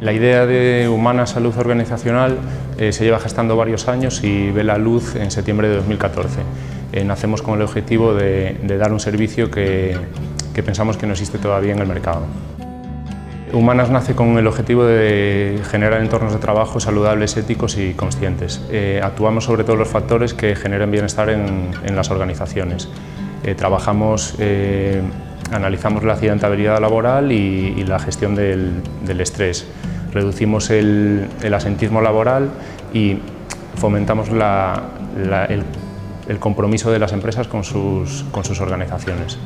La idea de Humana Salud Organizacional eh, se lleva gestando varios años y ve la luz en septiembre de 2014. Eh, nacemos con el objetivo de, dar un servicio que, pensamos que no existe todavía en el mercado. Humanas nace con el objetivo de generar entornos de trabajo saludables, éticos y conscientes. Eh, actuamos sobre todos los factores que generen bienestar en, las organizaciones. trabajamos analizamos la accidentabilidad laboral y, la gestión del, estrés. Reducimos el, asentismo laboral y fomentamos el, compromiso de las empresas con sus, organizaciones.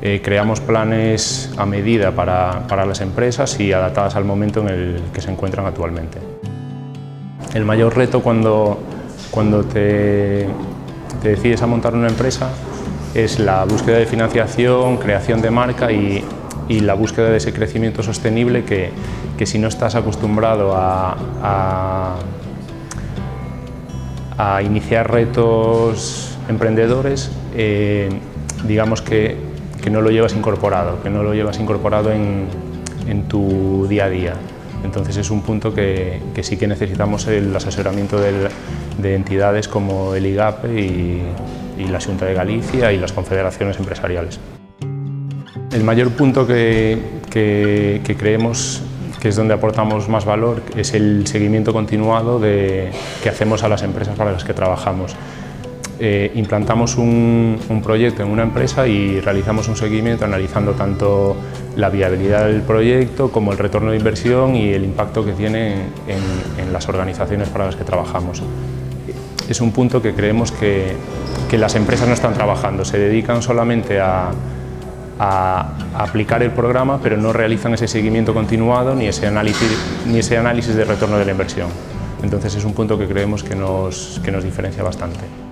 Eh, creamos planes a medida para, las empresas y adaptadas al momento en el que se encuentran actualmente. El mayor reto cuando, cuando te decides a montar una empresa es la búsqueda de financiación, creación de marca y, la búsqueda de ese crecimiento sostenible que, si no estás acostumbrado a, iniciar retos emprendedores, eh, digamos que, no lo llevas incorporado, que no lo llevas incorporado en, tu día a día. Entonces es un punto que, sí que necesitamos el asesoramiento de entidades como el IGAPE y, y la Junta de Galicia y las confederaciones empresariales. El mayor punto que, creemos que es donde aportamos más valor es el seguimiento continuado que hacemos a las empresas para las que trabajamos. Eh, implantamos un, proyecto en una empresa y realizamos un seguimiento analizando tanto la viabilidad del proyecto como el retorno de inversión y el impacto que tiene en las organizaciones para las que trabajamos. Es un punto que creemos que, las empresas no están trabajando, se dedican solamente a, aplicar el programa, pero no realizan ese seguimiento continuado ni ese, análisis, ni ese análisis de retorno de la inversión. Entonces es un punto que creemos que nos, que nos diferencia bastante.